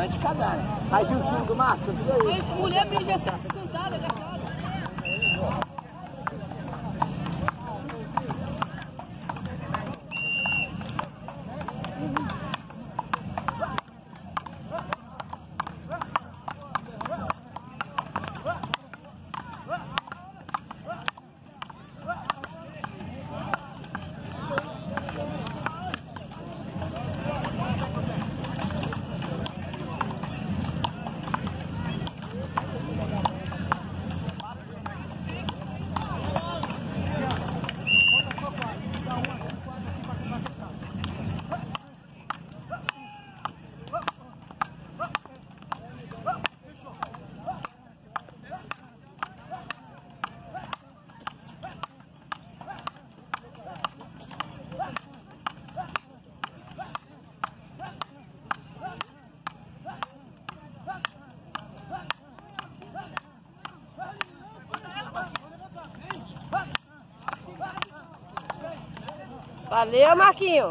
é de cagar. Aí viu o filme do Márcio? Mulher mija sentada, agachada. Valeu, Marquinho.